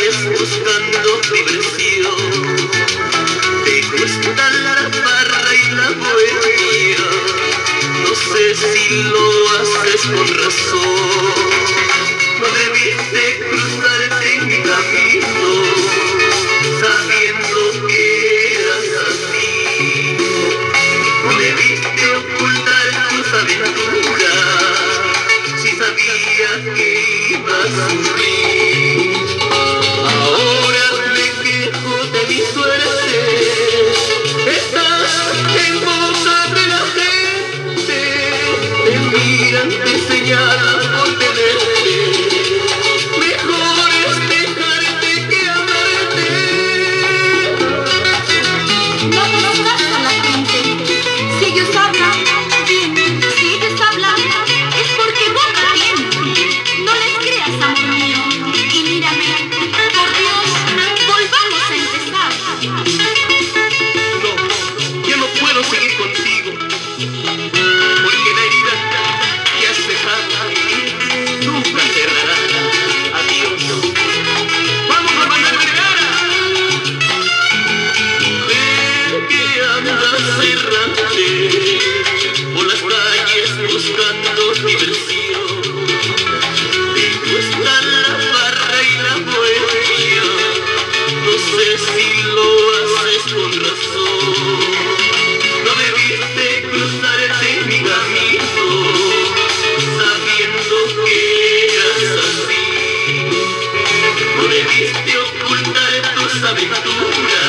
vez buscando diversión. Te gusta la parra y la bohemia, no sé si lo haces con razón. No debiste cruzarte en mi camino, sabiendo que eras así. No debiste ocultar tus aventuras, si sabías que ibas a sufrir. tirante señal por tenerte. Mejor es dejarte que amarte. No te conozcas a la gente, si ellos hablan bien, si ellos hablan es porque boca tienen. No les creas amor mío y mírame, por Dios, volvamos a empezar. literatura.